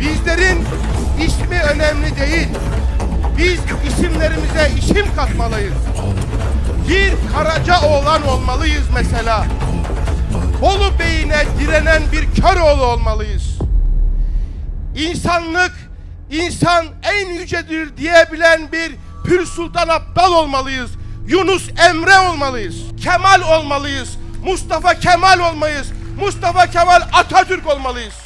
Bizlerin ismi önemli değil. Biz isimlerimize isim katmalıyız. Bir Karaca oğlan olmalıyız mesela. Bolu Bey'ine direnen bir Köroğlu olmalıyız. İnsanlık, insan en yücedir diyebilen bir Pür Sultan Abdal olmalıyız. Yunus Emre olmalıyız. Kemal olmalıyız. Mustafa Kemal olmalıyız. Mustafa Kemal Atatürk olmalıyız.